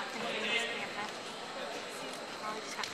makan di